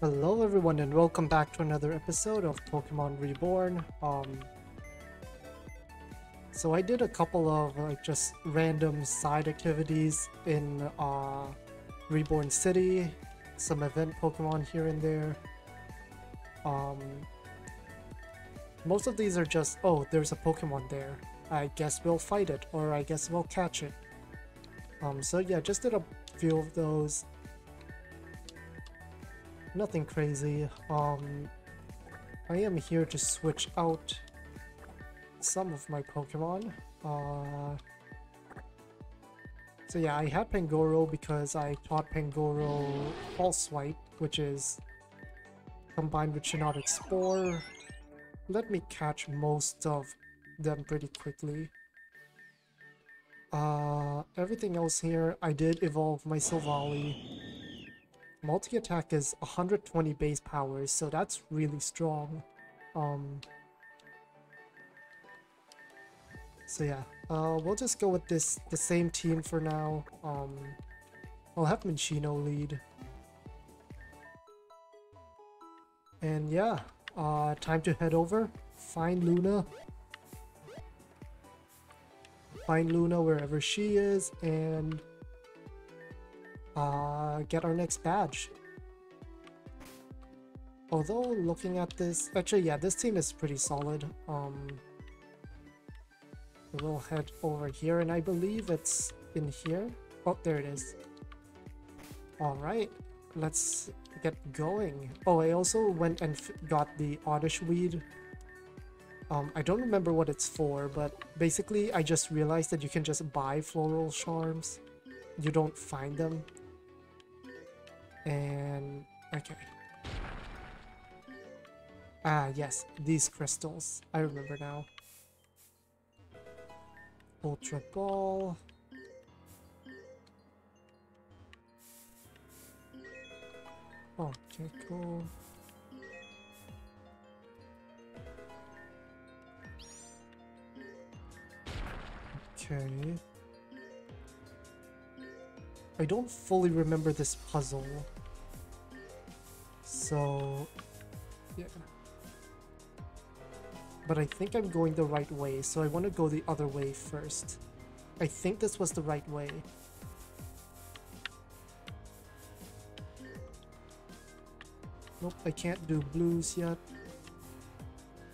Hello everyone and welcome back to another episode of Pokemon Reborn. Um, so I did a couple of like just random side activities in uh, Reborn City, some event Pokemon here and there. Um, most of these are just, oh, there's a Pokemon there. I guess we'll fight it, or I guess we'll catch it. Um, so yeah, just did a few of those nothing crazy. Um, I am here to switch out some of my Pokemon. Uh, so yeah, I had Pangoro because I taught Pangoro False Swipe, which is combined with Shiinotic Spore. Let me catch most of them pretty quickly. Uh, everything else here, I did evolve my Silvally multi-attack is 120 base power, so that's really strong. Um, so yeah, uh, we'll just go with this the same team for now. Um, I'll have Minccino lead. And yeah, uh, time to head over, find Luna, find Luna wherever she is, and uh, get our next badge. Although looking at this, actually yeah, this team is pretty solid. Um, we'll head over here and I believe it's in here. Oh, there it is. Alright, let's get going. Oh, I also went and got the Oddish Weed. Um, I don't remember what it's for, but basically I just realized that you can just buy floral charms. You don't find them. And okay. Ah, yes, these crystals. I remember now. Ultra Ball. Okay, cool. Okay. I don't fully remember this puzzle. So, yeah. But I think I'm going the right way, so I want to go the other way first. I think this was the right way. Nope, I can't do blues yet.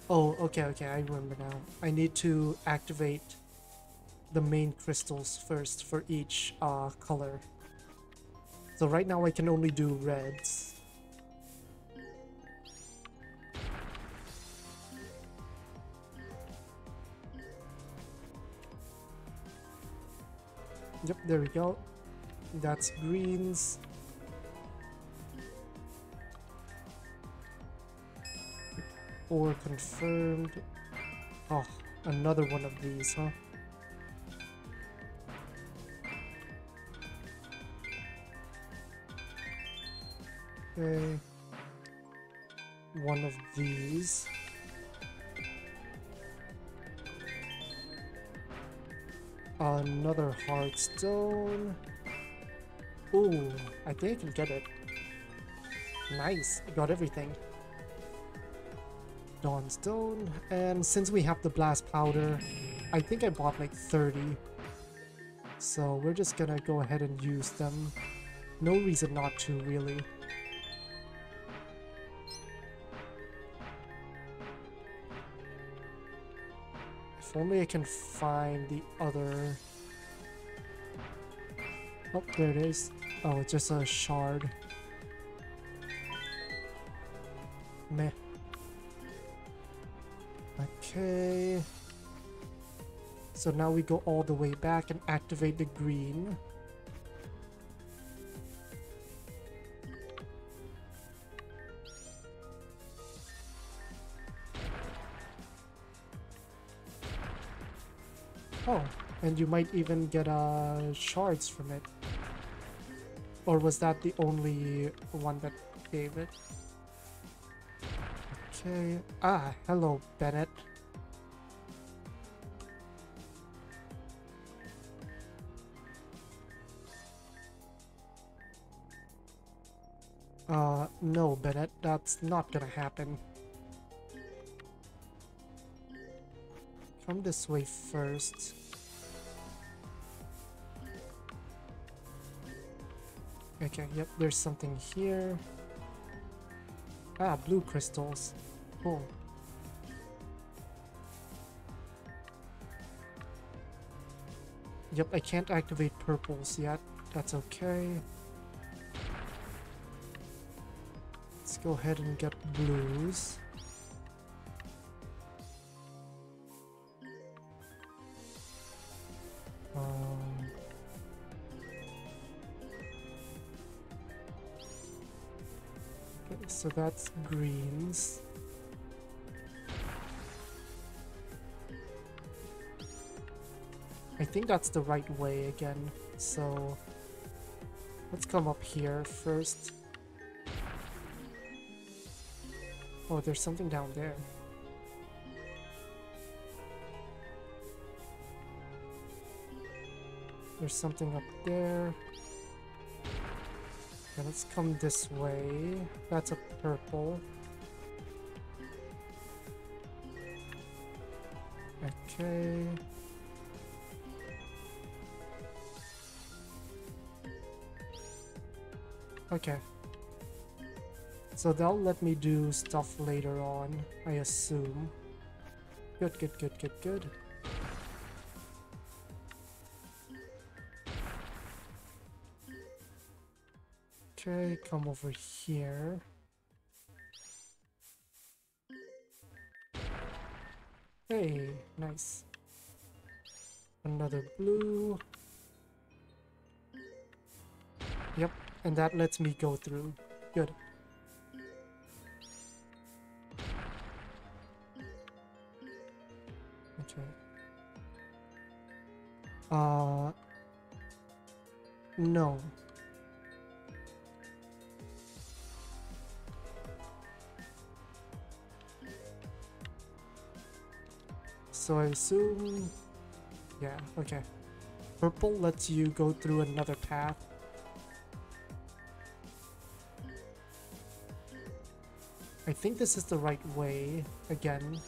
Oh, okay, okay, I remember now. I need to activate the main crystals first for each uh, color. So right now I can only do reds. Yep, there we go. That's greens. Or confirmed. Oh, another one of these, huh? Okay. One of these. Another Heartstone. Ooh, I think I can get it. Nice, got everything. Dawnstone, and since we have the Blast Powder, I think I bought like 30. So we're just gonna go ahead and use them. No reason not to, really. Only I can find the other... Oh, there it is. Oh, it's just a shard. Meh. Okay. So now we go all the way back and activate the green. And you might even get uh, shards from it. Or was that the only one that gave it? Okay. Ah, hello, Bennett. Uh, no, Bennett, that's not gonna happen. Come this way first. Okay, yep, there's something here. Ah, blue crystals. Cool. Yep, I can't activate purples yet. That's okay. Let's go ahead and get blues. So that's greens. I think that's the right way again, so let's come up here first. Oh, there's something down there. There's something up there. Okay, let's come this way. That's a purple. Okay. Okay. So they'll let me do stuff later on, I assume. Good, good, good, good, good. Come over here. Hey, nice. Another blue. Yep, and that lets me go through. Good. Okay. Uh... No. So I assume... Yeah, okay. Purple lets you go through another path. I think this is the right way, again.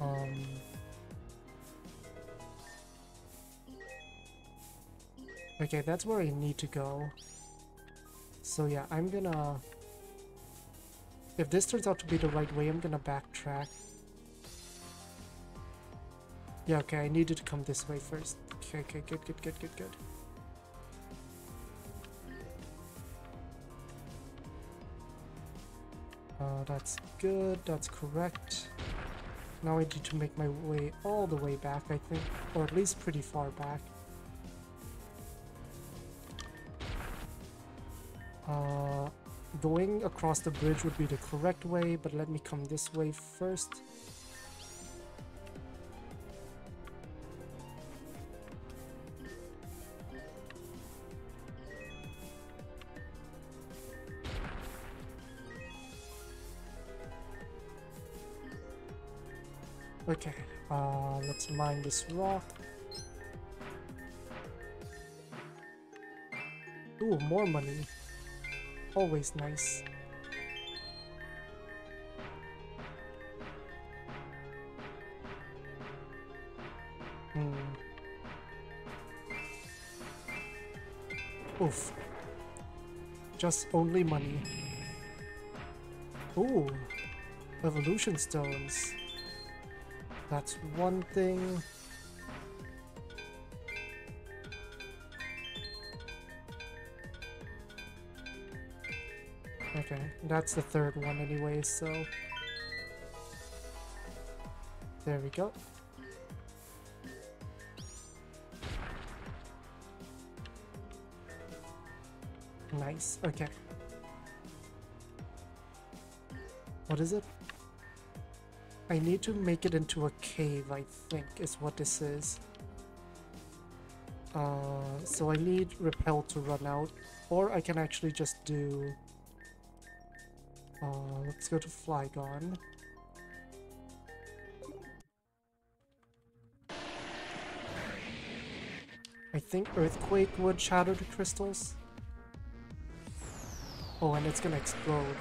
Um... Okay, that's where I need to go. So yeah, I'm gonna... If this turns out to be the right way, I'm gonna backtrack. Yeah, okay, I needed to come this way first. Okay, okay, good, good, good, good, good. Uh, that's good, that's correct. Now I need to make my way all the way back, I think. Or at least pretty far back. Uh, going across the bridge would be the correct way, but let me come this way first. Mine this rock. Ooh, more money. Always nice. Hmm. Oof. Just only money. Ooh. Evolution stones. That's one thing. Okay, that's the third one anyway, so... There we go. Nice, okay. What is it? I need to make it into a cave, I think, is what this is. Uh, so I need repel to run out, or I can actually just do... Uh, let's go to Flygon. I think Earthquake would shatter the crystals. Oh, and it's gonna explode.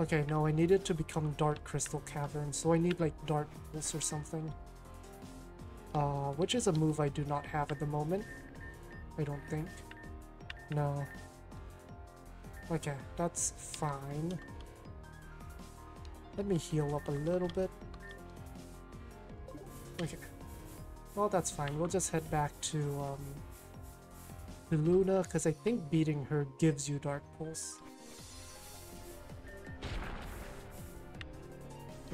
Okay, no, I need it to become Dark Crystal Cavern, so I need like Dark Pulse or something. Uh, which is a move I do not have at the moment. I don't think. No. Okay, that's fine. Let me heal up a little bit. Okay. Well, that's fine. We'll just head back to, um, to Luna, because I think beating her gives you Dark Pulse.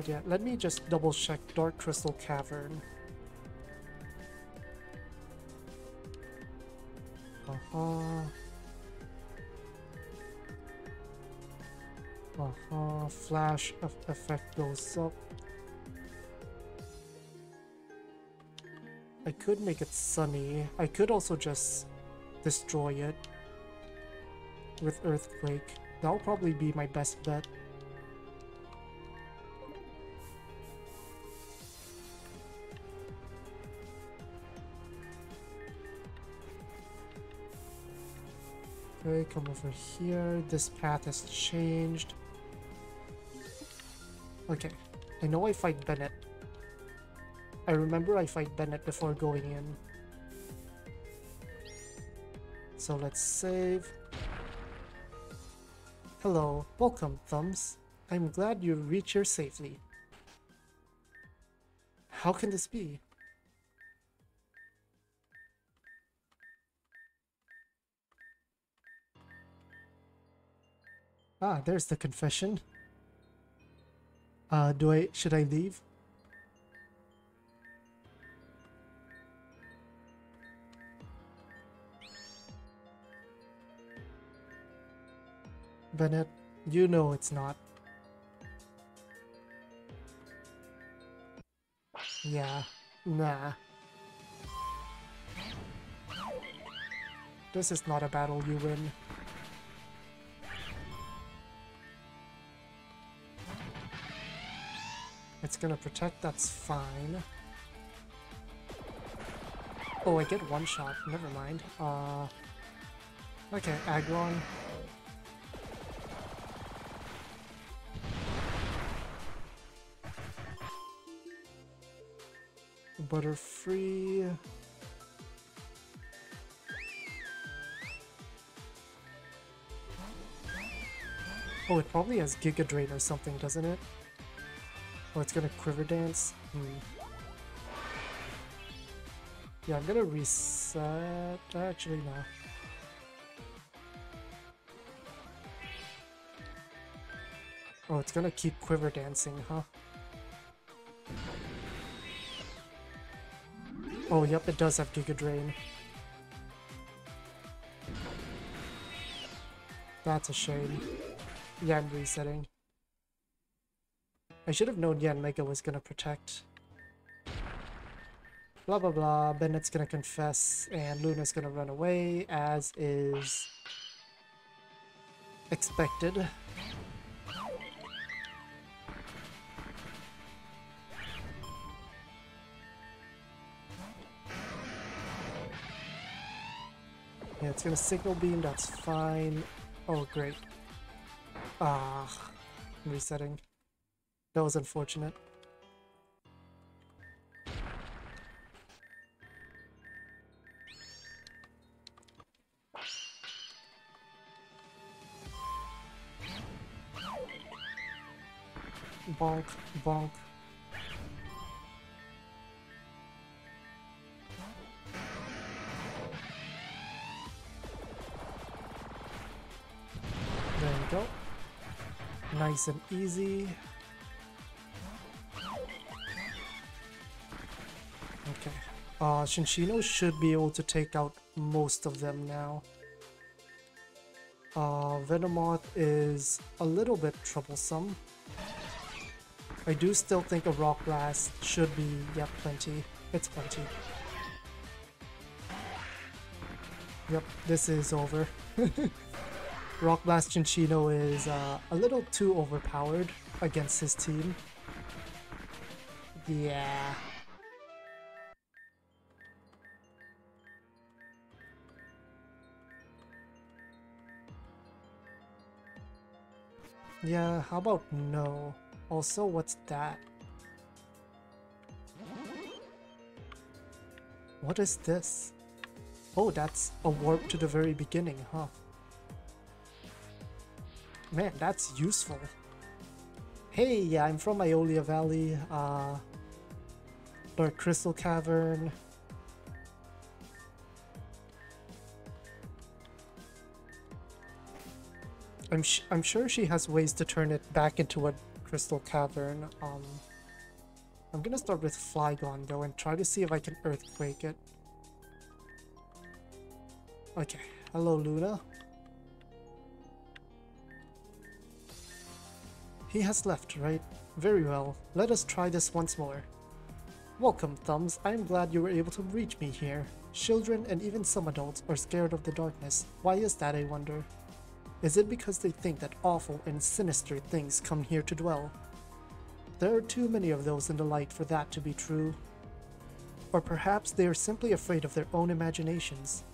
But yeah, let me just double check Dark Crystal Cavern. Uh-huh. Uh-huh. Flash of effect goes up. I could make it sunny. I could also just destroy it with Earthquake. That'll probably be my best bet. Come over here. This path has changed. Okay, I know I fight Bennett. I remember I fight Bennett before going in. So let's save. Hello, welcome, Thumbs. I'm glad you reached here safely. How can this be? Ah, there's the confession. Uh, do I, should I leave? Bennett, you know it's not. Yeah, nah. This is not a battle you win. It's gonna protect, that's fine. Oh, I get one shot, never mind. Uh, okay, Aggron. Butterfree. Oh, it probably has Giga Drain or something, doesn't it? Oh, it's gonna quiver dance? Hmm. Yeah, I'm gonna reset. Actually, no. Oh, it's gonna keep quiver dancing, huh? Oh, yep, it does have Giga Drain. That's a shame. Yeah, I'm resetting. I should have known Yanmega was gonna protect. Blah blah blah, Bennett's gonna confess, and Luna's gonna run away, as is expected. Yeah, it's gonna signal beam, that's fine. Oh, great. Ah, resetting. That was unfortunate. Bonk, bonk. There we go. Nice and easy. Uh, Cinccino should be able to take out most of them now. Uh, Venomoth is a little bit troublesome. I do still think a Rock Blast should be, yep, plenty. It's plenty. Yep, this is over. Rock Blast Cinccino is uh, a little too overpowered against his team. Yeah. Yeah, how about no? Also, what's that? What is this? Oh, that's a warp to the very beginning, huh? Man, that's useful. Hey, yeah, I'm from Iolia Valley, uh, Dark Crystal Cavern. I'm, I'm sure she has ways to turn it back into a crystal cavern. Um, I'm gonna start with Flygon though and try to see if I can earthquake it. Okay, hello Luna. He has left, right? Very well, let us try this once more. Welcome, Thumbs. I am glad you were able to reach me here. Children and even some adults are scared of the darkness. Why is that, I wonder? Is it because they think that awful and sinister things come here to dwell? There are too many of those in the light for that to be true. Or perhaps they are simply afraid of their own imaginations.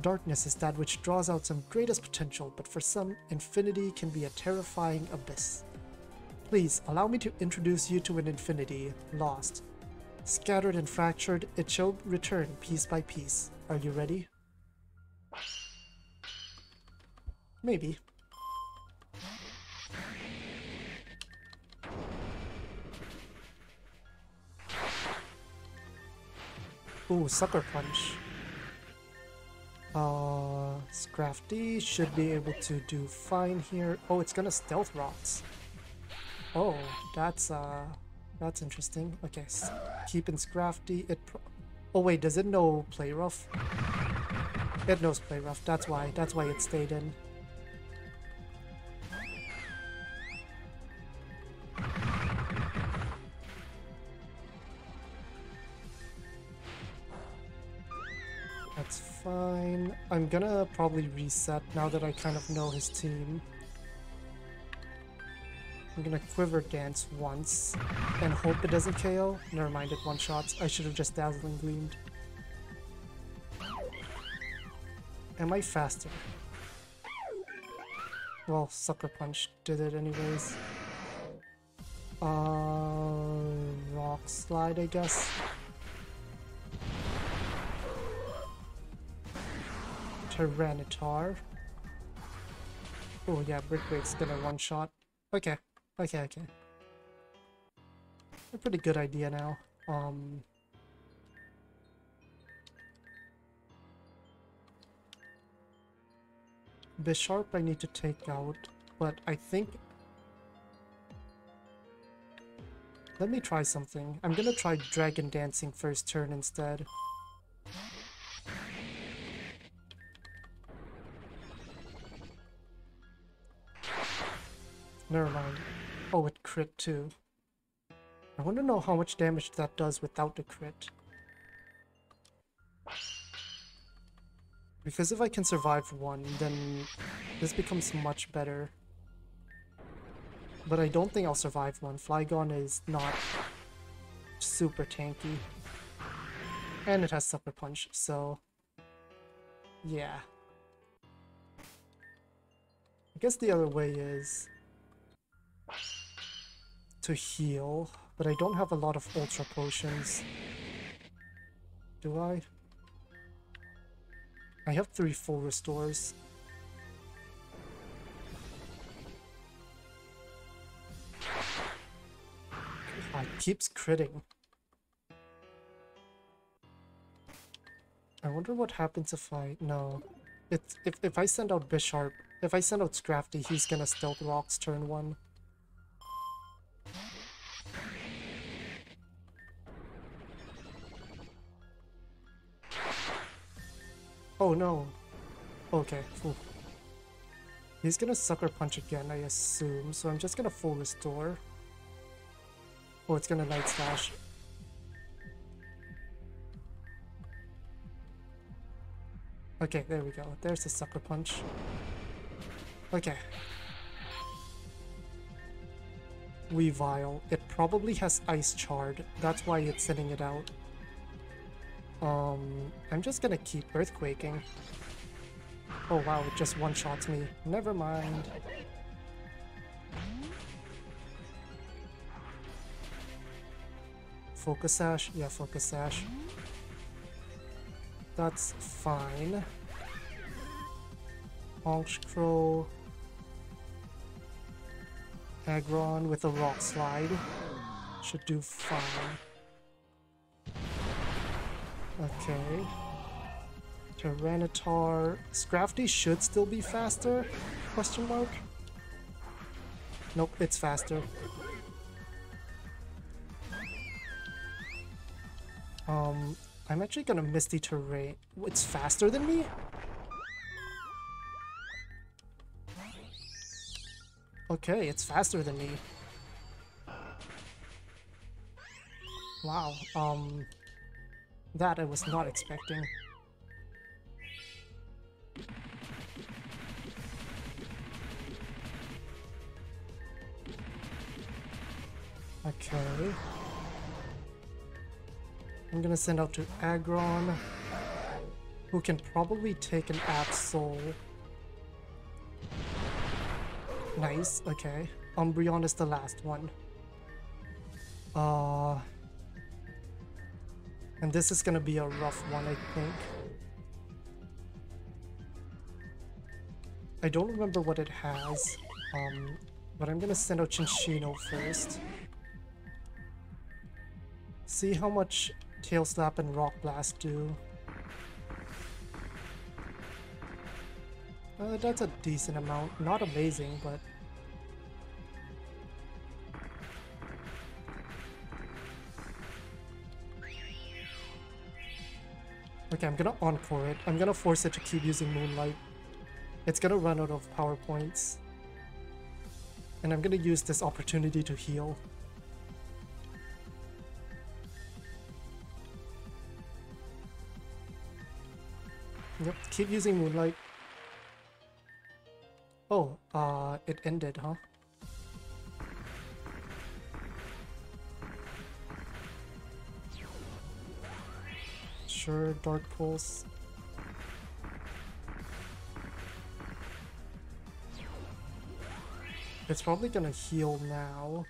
Darkness is that which draws out some greatest potential, but for some, infinity can be a terrifying abyss. Please, allow me to introduce you to an infinity, lost. Scattered and fractured, it shall return piece by piece. Are you ready? Maybe. Ooh, Sucker Punch. Uh, Scrafty should be able to do fine here. Oh, it's gonna Stealth Rocks. Oh, that's, uh, that's interesting. Okay, keep in Scrafty. It oh wait, does it know Play Rough? It knows Play Rough, that's why, that's why it stayed in. Fine. I'm gonna probably reset now that I kind of know his team. I'm gonna Quiver Dance once and hope it doesn't KO. Never mind, it one-shots. I should have just Dazzling Gleamed. Am I faster? Well, Sucker Punch did it anyways. Uh, Rock Slide, I guess. Tyranitar. Oh yeah, Brick gonna one-shot. Okay, okay, okay. A pretty good idea now. Um... Bisharp I need to take out, but I think... Let me try something. I'm gonna try Dragon Dancing first turn instead. Never mind. Oh, it crit too. I want to know how much damage that does without the crit. Because if I can survive one, then this becomes much better. But I don't think I'll survive one. Flygon is not super tanky. And it has Sucker Punch, so... Yeah. I guess the other way is to heal, but I don't have a lot of Ultra Potions. Do I? I have three full restores. God, keeps critting. I wonder what happens if I... No. It's, if, if I send out Bisharp, if I send out Scrafty, he's gonna Stealth Rocks turn one. Oh no. Okay, Ooh. He's gonna Sucker Punch again, I assume, so I'm just gonna full restore. Oh, it's gonna Night Slash. Okay, there we go. There's the Sucker Punch. Okay. Weavile. It probably has Ice Shard. That's why it's sending it out. Um, I'm just gonna keep earthquaking. Oh wow, it just one-shots me. Never mind. Focus Sash? Yeah, Focus Sash. That's fine. Honch Crow. Aggron with a Rock Slide. Should do fine. Okay. Tyranitar. Scrafty should still be faster? Question mark? Nope, it's faster. Um, I'm actually gonna Misty Terrain. It's faster than me? Okay, it's faster than me. Wow, um... That I was not expecting. Okay. I'm gonna send out to Aggron, who can probably take an Absol. Nice, okay. Umbreon is the last one. Uh, and this is gonna be a rough one, I think. I don't remember what it has, um, but I'm gonna send out Cinccino first. See how much Tail Slap and Rock Blast do. Uh, that's a decent amount. Not amazing, but... Okay, I'm gonna Encore it. I'm gonna force it to keep using Moonlight. It's gonna run out of power points. And I'm gonna use this opportunity to heal. Yep, keep using Moonlight. Oh, uh, it ended, huh? Sure, Dark Pulse. It's probably gonna heal now.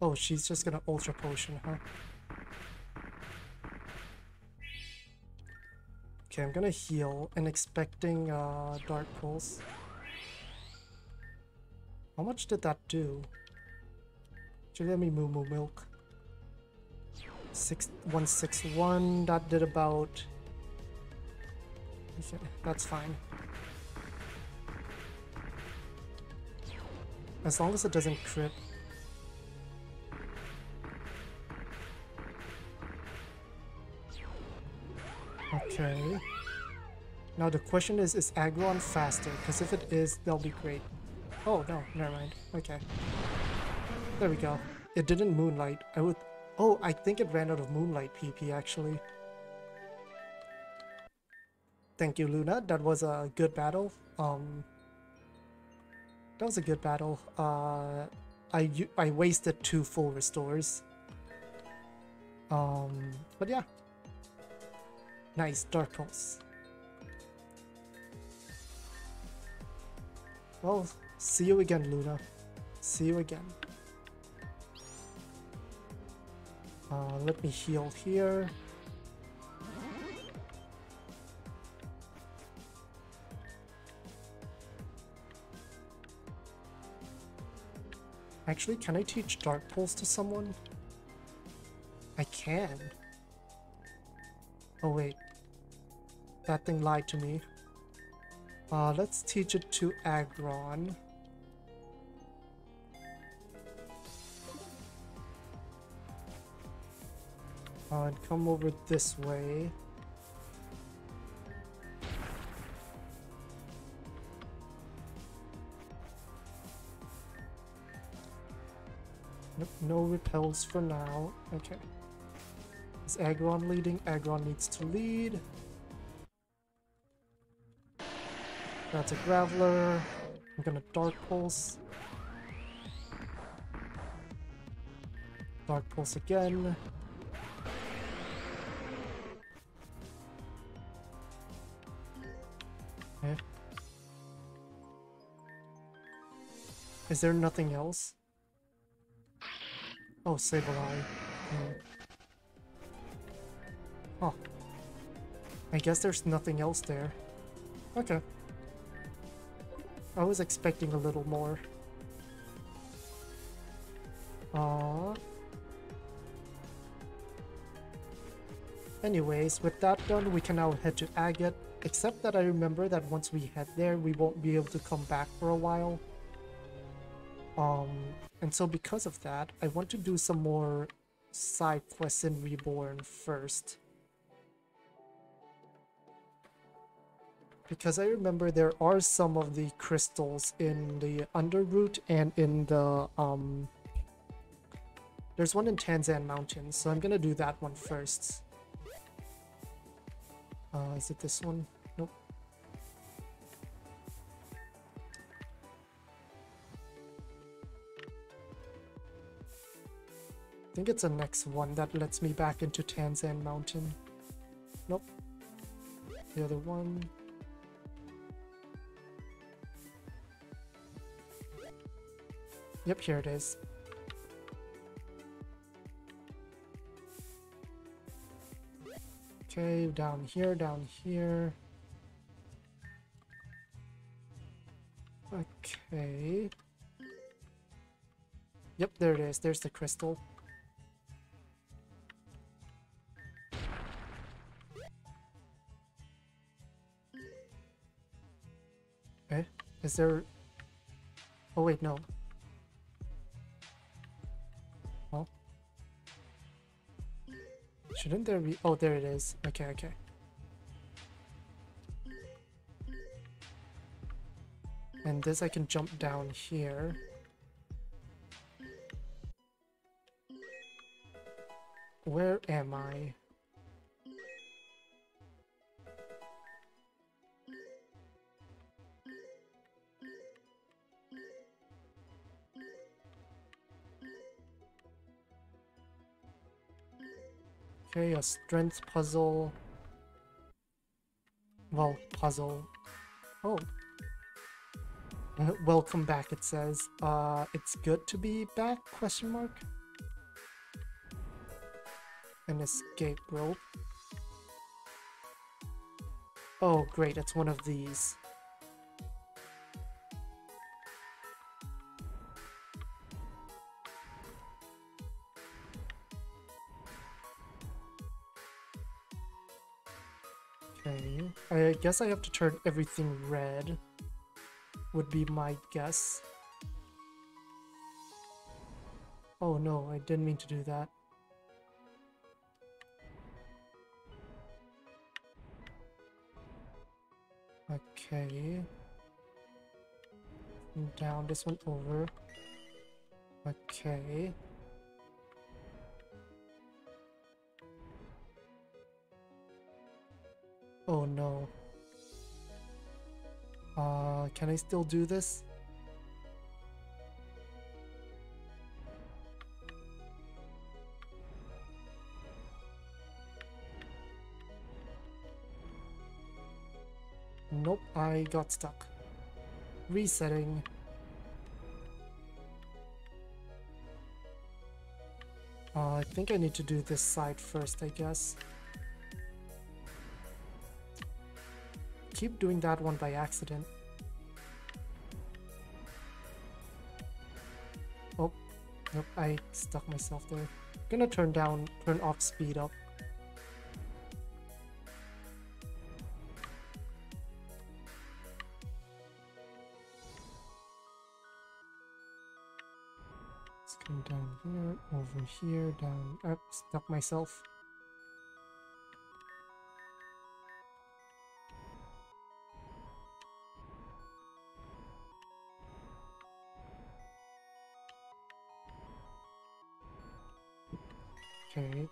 Oh, she's just gonna Ultra Potion, huh? Okay, I'm gonna heal and expecting uh, Dark Pulse. How much did that do? Actually, let me moo moo milk. Six one six one. That did about. That's fine. As long as it doesn't crit. Okay. Now the question is, is Aggron faster? Because if it is, that'll be great. Oh, no, never mind. Okay. There we go. It didn't Moonlight. I would... Oh, I think it ran out of Moonlight PP, actually. Thank you, Luna. That was a good battle. Um... That was a good battle. Uh... I, I wasted two full restores. Um... But yeah, Nice, Dark Pulse. Well, see you again, Luna. See you again. Uh, let me heal here. Actually, can I teach Dark Pulse to someone? I can. Oh wait, that thing lied to me. Uh, let's teach it to Aggron. Uh, come over this way. Nope, no repels for now. Okay. Is Aggron leading? Aggron needs to lead. That's a Graveler. I'm gonna Dark Pulse. Dark Pulse again. Is there nothing else? Oh, Sableye. Hmm. Oh. I guess there's nothing else there. Okay. I was expecting a little more. Uh. Anyways, with that done, we can now head to Agate, except that I remember that once we head there, we won't be able to come back for a while. Um, and so because of that, I want to do some more side quests in Reborn first. Because I remember there are some of the crystals in the Underroot and in the, um... There's one in Tanzan Mountains, so I'm gonna do that one first. Uh, is it this one? Think it's the next one that lets me back into Tanzan Mountain. Nope. The other one. Yep, here it is. Okay, down here, down here. Okay. Yep, there it is. There's the crystal. Is there... Oh wait, no. Well shouldn't there be... Oh, there it is. Okay, okay. And this I can jump down here. Where am I? A strength puzzle. Well, puzzle. Oh. Welcome back, it says. Uh, it's good to be back, question mark? An escape rope. Oh, great, it's one of these. Guess I have to turn everything red, would be my guess. Oh no, I didn't mean to do that. Okay. Down this one over. Okay. Oh no. Uh, can I still do this? Nope, I got stuck. Resetting. Uh, I think I need to do this side first, I guess. Keep doing that one by accident. Oh, nope, I stuck myself there. gonna turn down, turn off speed up. Let's come down here, over here, down, up, stuck myself.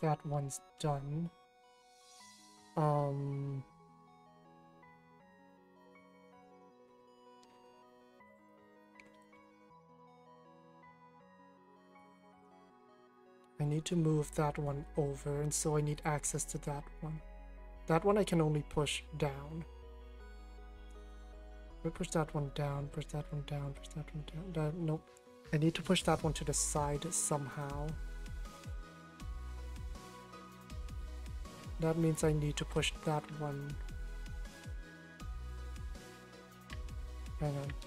That one's done. Um... I need to move that one over, and so I need access to that one. That one I can only push down. I push that one down, push that one down, push that one down. That, nope. I need to push that one to the side somehow. That means I need to push that one. Hang on.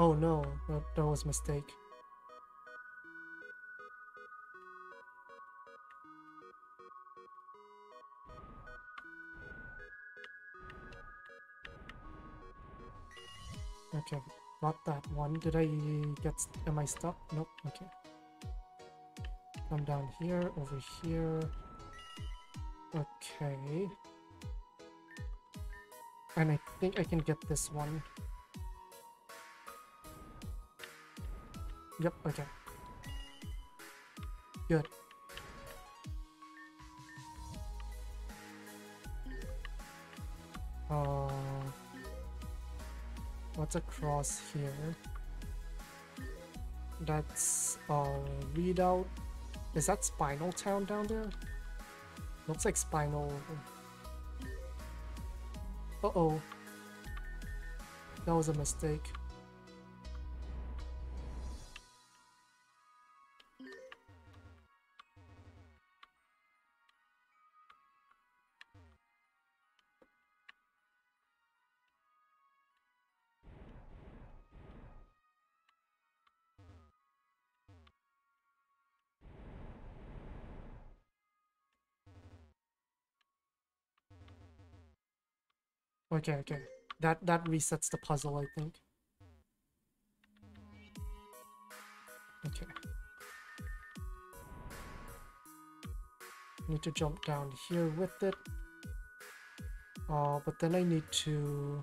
Oh no, that, that was a mistake. Okay, got that one. Did I get... am I stuck? Nope, okay. Come down here, over here. Okay. And I think I can get this one. Yep, okay. Good. Uh, what's across here? That's uh, readout. Is that Spinel Town down there? Looks like Spinel. Uh-oh. That was a mistake. Okay, okay. That that resets the puzzle, I think. Okay. Need to jump down here with it. Uh, but then I need to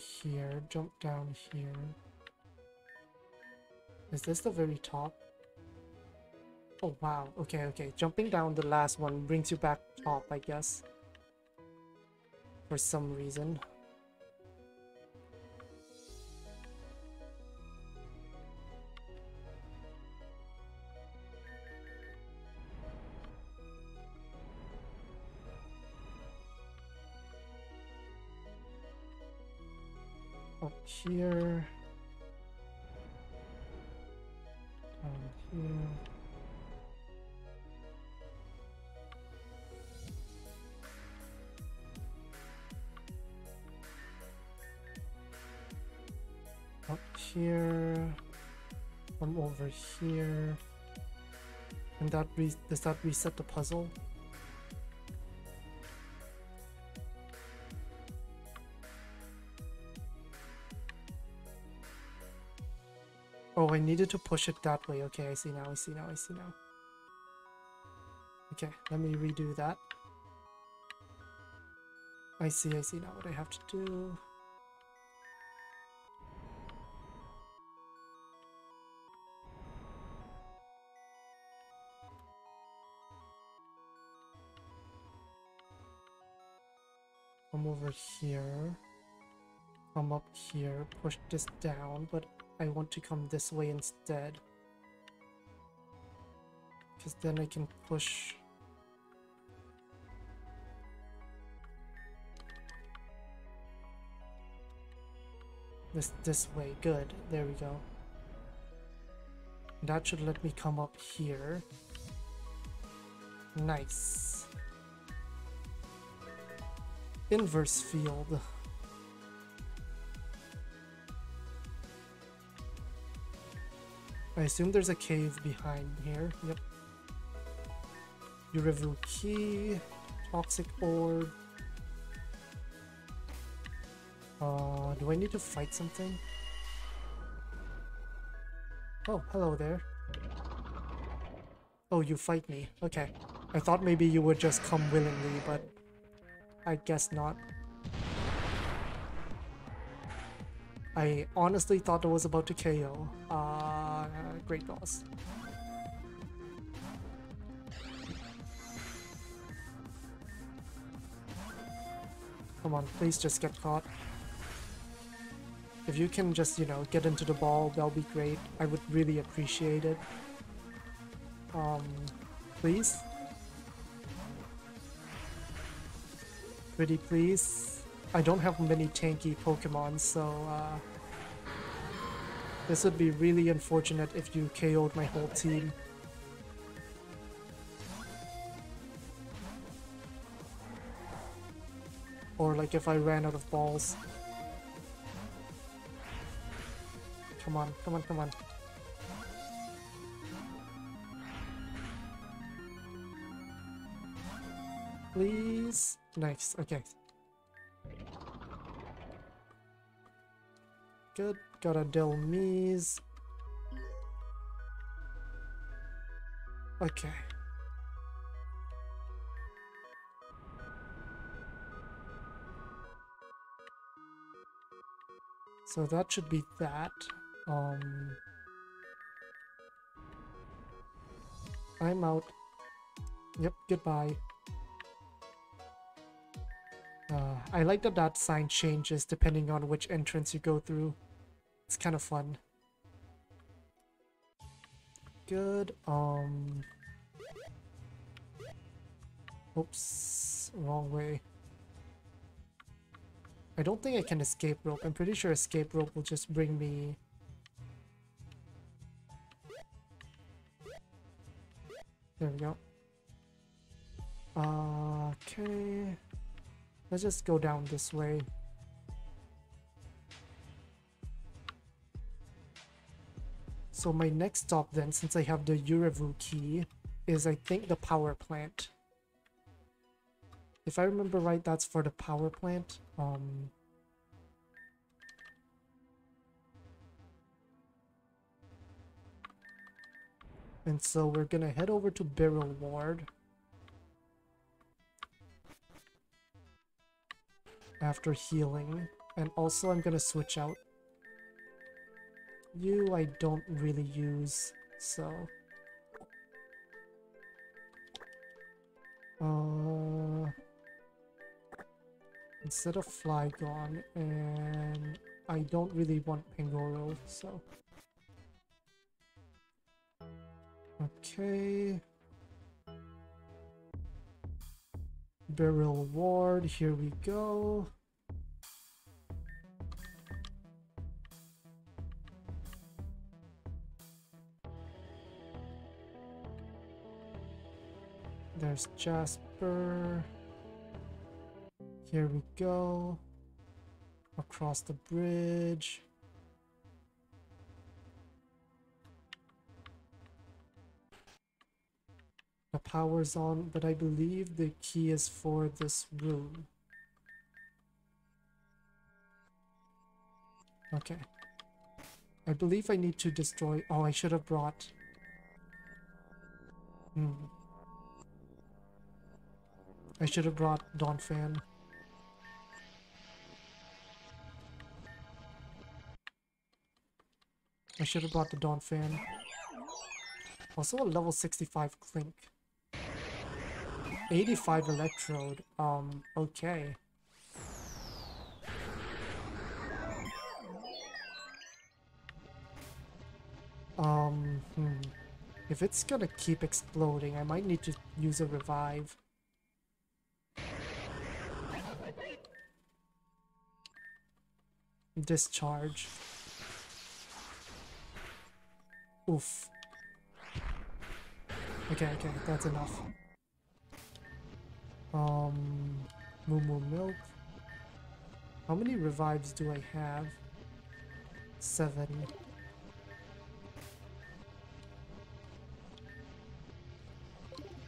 here, jump down here. Is this the very top? Oh wow, okay, okay. Jumping down the last one brings you back top, I guess. For some reason. Here. Down here. Up here. Come over here. And that does that reset the puzzle? Needed to push it that way. Okay, I see now, I see now, I see now. Okay, let me redo that. I see, I see now what I have to do. Come over here. Come up here, push this down, but I want to come this way instead. Because then I can push... This, this way. Good. There we go. That should let me come up here. Nice. Inverse field. I assume there's a cave behind here. Yep. Yureyu key, toxic orb. Uh, do I need to fight something? Oh, hello there. Oh, you fight me. Okay. I thought maybe you would just come willingly, but I guess not. I honestly thought I was about to KO. Uh, great loss. Come on, please just get caught. If you can just, you know, get into the ball, that'll be great. I would really appreciate it. Um, please? Pretty please? I don't have many tanky Pokemon, so uh, this would be really unfortunate if you KO'd my whole team. Or like if I ran out of balls. Come on, come on, come on. Please? Nice, okay. Good, got a Dhelmise. Okay. So that should be that. Um, I'm out. Yep, goodbye. Uh, I like that that sign changes depending on which entrance you go through. It's kind of fun. Good. Um. Oops, wrong way. I don't think I can escape rope. I'm pretty sure escape rope will just bring me... There we go. Uh, okay. Let's just go down this way. So my next stop then, since I have the Yureyu key, is I think the power plant. If I remember right, that's for the power plant. Um, and so we're gonna head over to Beryl Ward. After healing. And also I'm gonna switch out. You I don't really use, so... Uh instead of Flygon, and I don't really want Pangoro, so... Okay... Beryl Ward, here we go. There's Jasper. Here we go. Across the bridge. Power's on, but I believe the key is for this room. Okay. I believe I need to destroy... Oh, I should have brought... Hmm. I should have brought Donphan. I should have brought the Donphan. Also a level 65 Klink. 85 Electrode. Um, okay. Um, hmm. If it's gonna keep exploding, I might need to use a revive. Discharge. Oof. Okay, okay, that's enough. Um, Moo Moo Milk. How many revives do I have? Seven.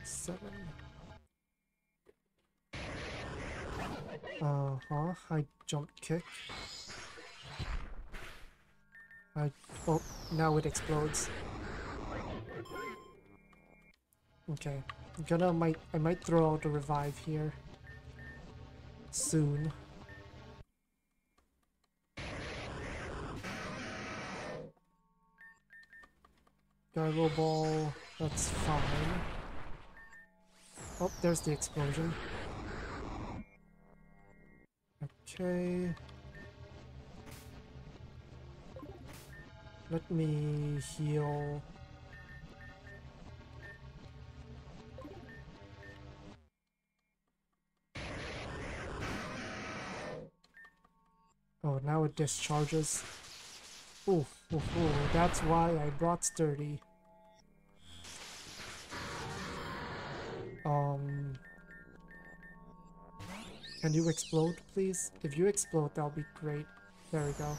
Seven. Uh-huh, I jump kick. I, oh, now it explodes. Okay, I'm gonna might I might throw out a revive here soon. Gargle ball, that's fine. Oh, there's the explosion. Okay. Let me heal. Now it discharges. Ooh, that's why I brought sturdy. Um... Can you explode, please? If you explode, that'll be great. There we go.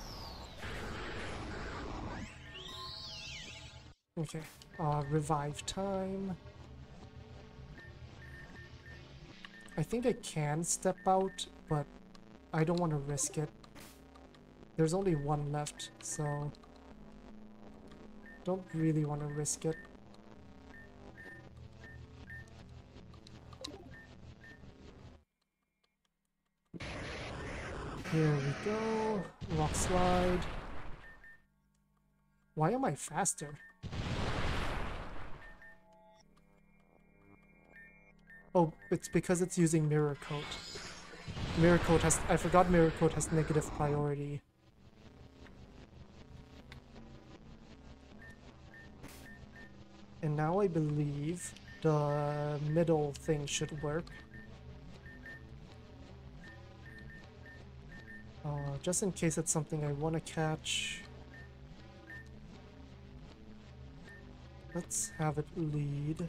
Okay, uh, revive time. I think I can step out, but I don't want to risk it. There's only one left, so... Don't really want to risk it. Here we go. Rock slide. Why am I faster? Oh, it's because it's using mirror coat. Mirror coat has- I forgot mirror coat has negative priority. Now I believe the middle thing should work. Uh, just in case it's something I want to catch. Let's have it lead.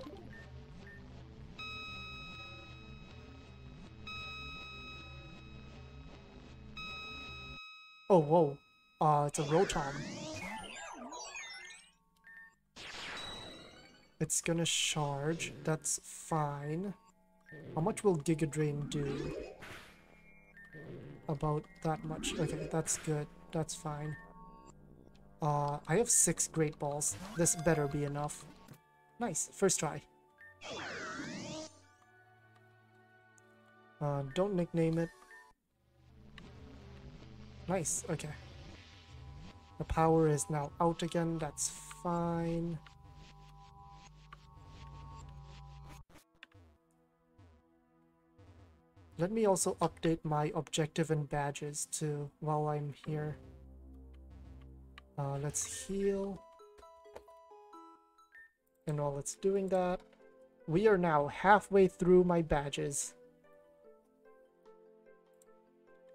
Oh, whoa. Uh, it's a Rotom. It's gonna charge. That's fine. How much will Giga Drain do? About that much. Okay, that's good. That's fine. Uh, I have six Great Balls. This better be enough. Nice. First try. Uh, don't nickname it. Nice. Okay. The power is now out again. That's fine. Let me also update my objective and badges too while I'm here. Uh, let's heal. And while it's doing that, we are now halfway through my badges.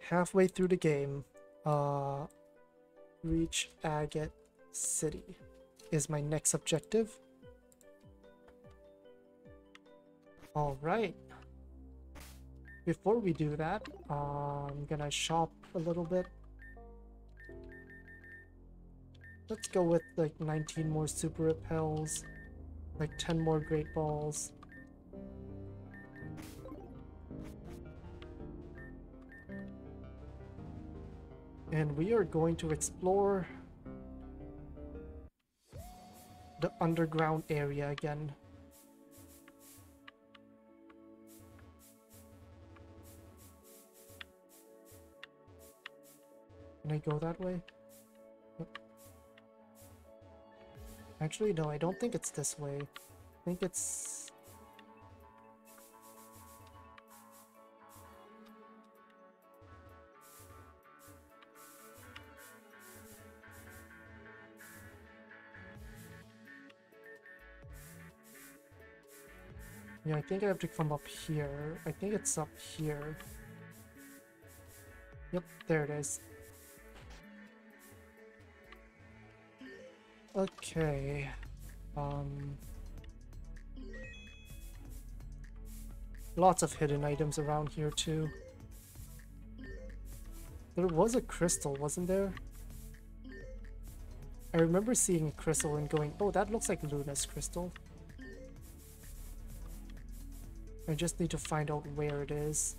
Halfway through the game. Uh, reach Agate City is my next objective. Alright. Before we do that, uh, I'm gonna shop a little bit. Let's go with like 19 more super repels, like 10 more great balls. And we are going to explore the underground area again. Can I go that way? Actually, no, I don't think it's this way. I think it's... Yeah, I think I have to come up here. I think it's up here. Yep, there it is. Okay. Um... Lots of hidden items around here too. There was a crystal, wasn't there? I remember seeing a crystal and going, oh, that looks like Luna's crystal. I just need to find out where it is.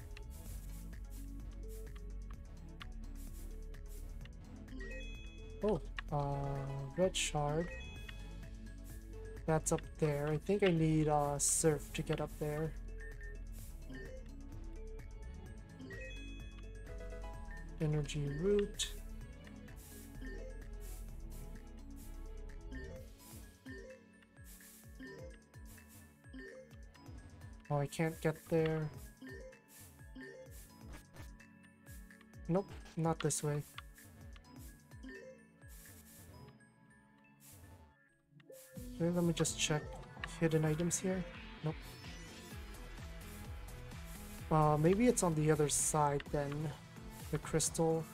Oh, Uh, red shard. That's up there. I think I need uh, surf to get up there. Energy root. Oh, I can't get there. Nope, not this way. Let me just check hidden items here. Nope. Uh, maybe it's on the other side then. The crystal.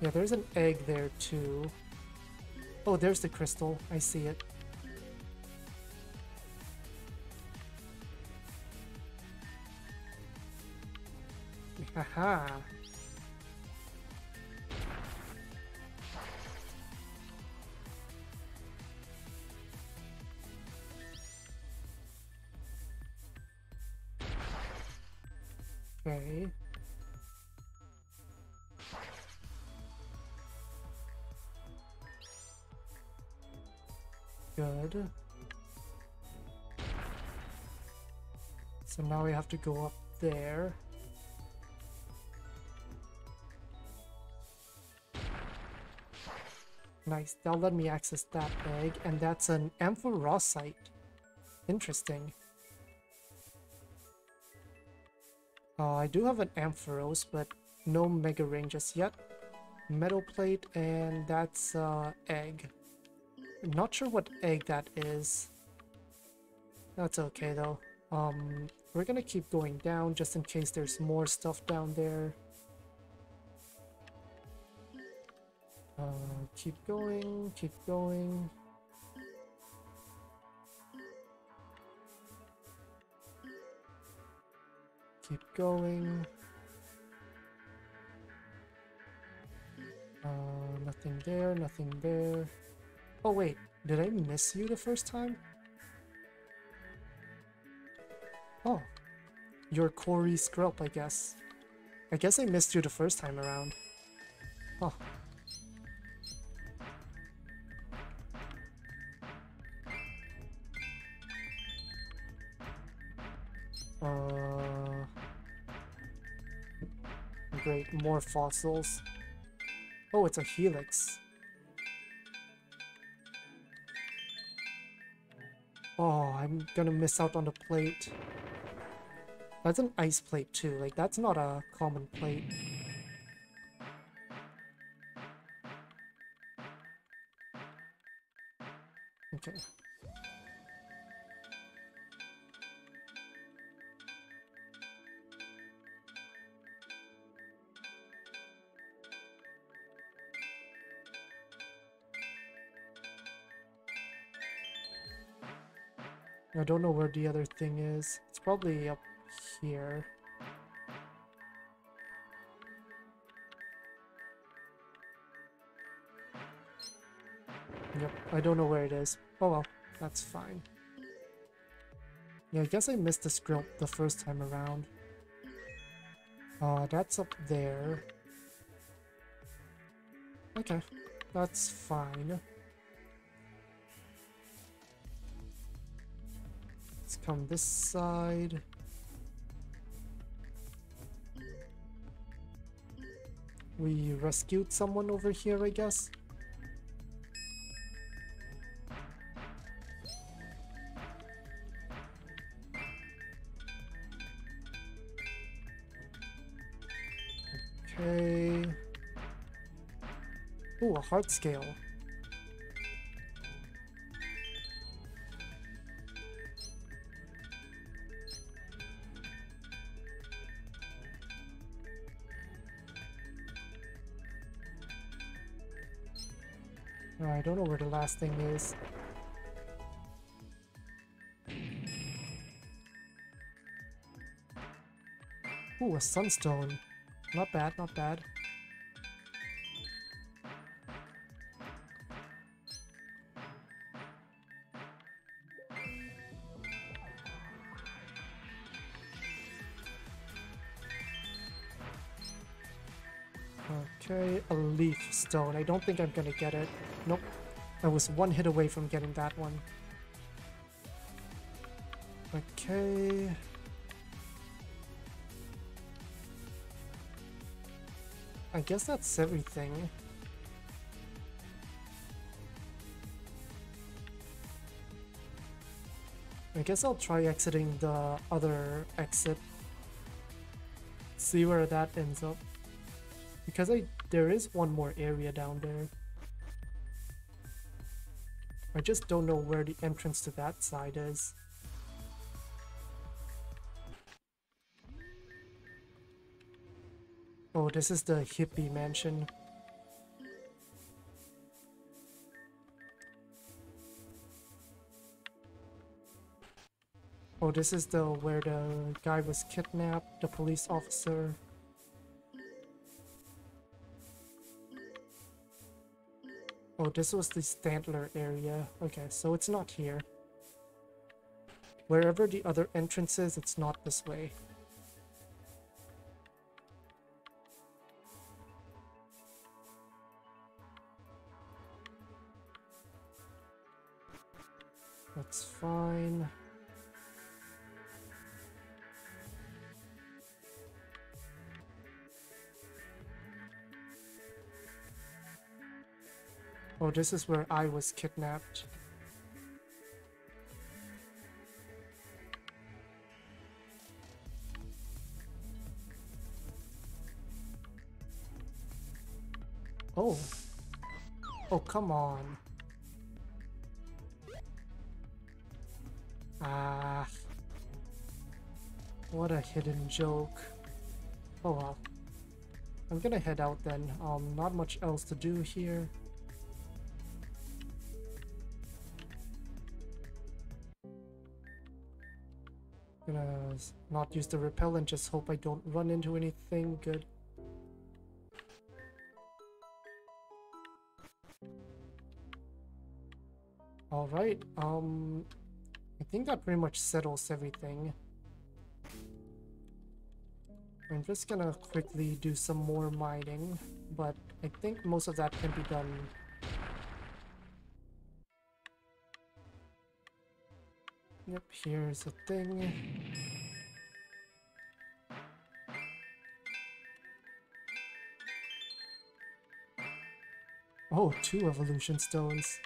Yeah, there's an egg there too. Oh, there's the crystal. I see it. Haha. Good. So now we have to go up there. Nice, they'll let me access that egg, and that's an ampharosite. Interesting. Uh, I do have an Ampharos, but no Mega Ring just yet. Metal Plate, and that's uh, egg. Not sure what egg that is. That's okay though. Um, we're gonna keep going down just in case there's more stuff down there. Uh, keep going, keep going. Keep going. Uh, nothing there, nothing there. Oh wait, did I miss you the first time? Oh, you're Corey Scrub, I guess. I guess I missed you the first time around. Oh. Uh, great, more fossils. Oh, it's a helix. Oh, I'm gonna miss out on the plate. That's an ice plate too, like that's not a common plate. Okay. I don't know where the other thing is. It's probably up here. Yep, I don't know where it is. Oh well, that's fine. Yeah, I guess I missed the script the first time around. Uh, that's up there. Okay, that's fine. Come this side. We rescued someone over here, I guess. Okay. Ooh, a heart scale. Last thing is. Ooh, a sunstone. Not bad, not bad. Okay, a leaf stone. I don't think I'm gonna get it. Nope. I was one hit away from getting that one. Okay. I guess that's everything. I guess I'll try exiting the other exit. See where that ends up. Because I there is one more area down there. I just don't know where the entrance to that side is. Oh, this is the hippie mansion. Oh, this is the where the guy was kidnapped, the police officer. Oh, this was the Stantler area. Okay, so it's not here. Wherever the other entrance is, it's not this way. That's fine. Oh, this is where I was kidnapped. Oh. Oh, come on. Ah. What a hidden joke. Oh well. I'm gonna head out then. Um, not much else to do here. Not use the repellent, just hope I don't run into anything good. Alright, um, I think that pretty much settles everything. I'm just gonna quickly do some more mining, but I think most of that can be done Yep, here's a thing. Oh, two evolution stones.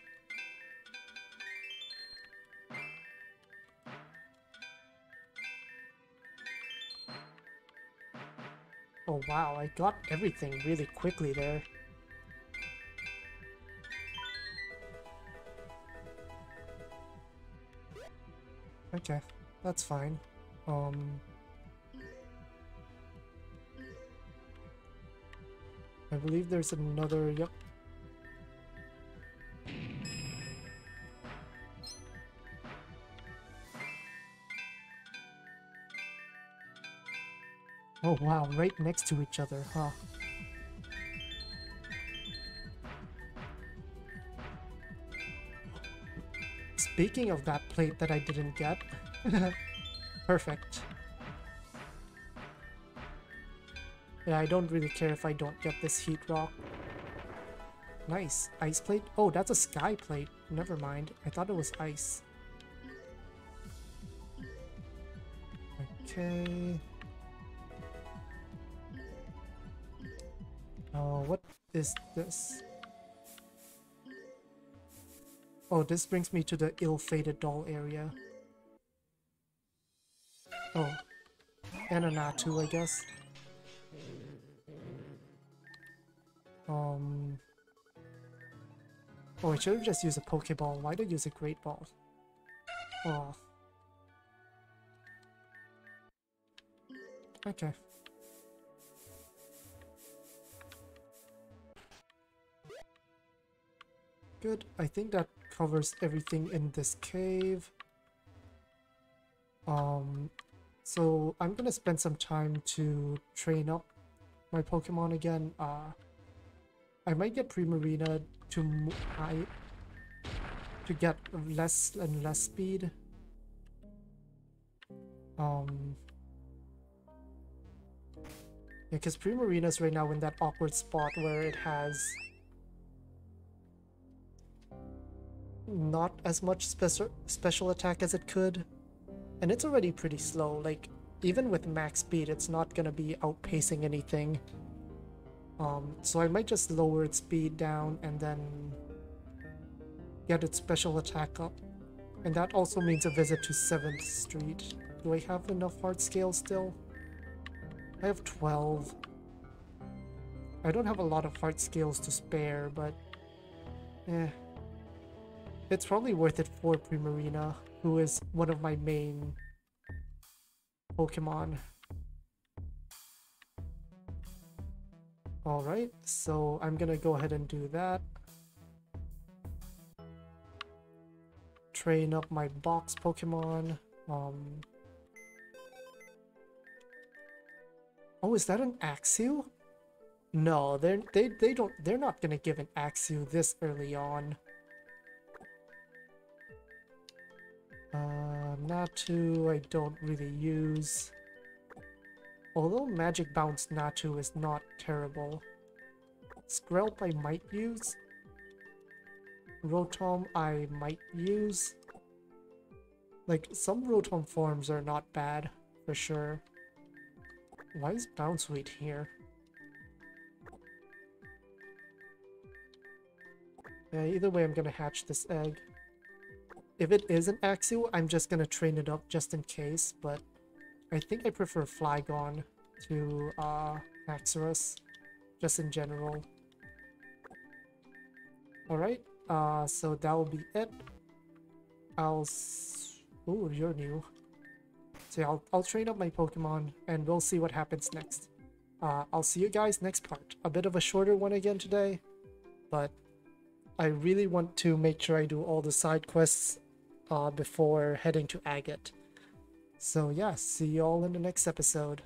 Oh wow, I got everything really quickly there. Okay, that's fine. Um... I believe there's another, yep. Oh wow, right next to each other, huh? Speaking of that plate that I didn't get. Perfect. Yeah, I don't really care if I don't get this heat rock. Nice. Ice plate? Oh, that's a sky plate. Never mind. I thought it was ice. Okay. Oh, what is this? Oh, this brings me to the ill-fated doll area. Oh. And a Natu, I guess. Um... Oh, I should have just used a Pokeball. Why did I use a Great Ball? Oh. Okay. Good. I think that covers everything in this cave. Um, so I'm gonna spend some time to train up my Pokemon again. Uh, I might get Primarina to I to get less and less speed. Um, because Primarina's right now in that awkward spot where it has not as much special special attack as it could. And it's already pretty slow, like even with max speed it's not gonna be outpacing anything. Um, so I might just lower its speed down and then get its special attack up. And that also means a visit to 7th Street. Do I have enough heart scale still? I have 12. I don't have a lot of heart scales to spare, but... Eh. It's probably worth it for Primarina, who is one of my main Pokemon. Alright, so I'm gonna go ahead and do that. Train up my box Pokemon. Um, oh, is that an Axew? No, they're they they don't they're not gonna give an Axew this early on. Uh, Natu I don't really use. Although Magic Bounce Natu is not terrible. Skrelp I might use. Rotom I might use. Like, some Rotom forms are not bad, for sure. Why is Bounsweet here? Yeah, either way I'm gonna hatch this egg. If it is an Axew, I'm just gonna train it up just in case, but I think I prefer Flygon to uh, just in general. Alright, uh, so that will be it. I'll... Ooh, you're new. So I'll, I'll train up my Pokemon, and we'll see what happens next. Uh, I'll see you guys next part. A bit of a shorter one again today, but I really want to make sure I do all the side quests uh, before heading to Agate. So yeah, see you all in the next episode.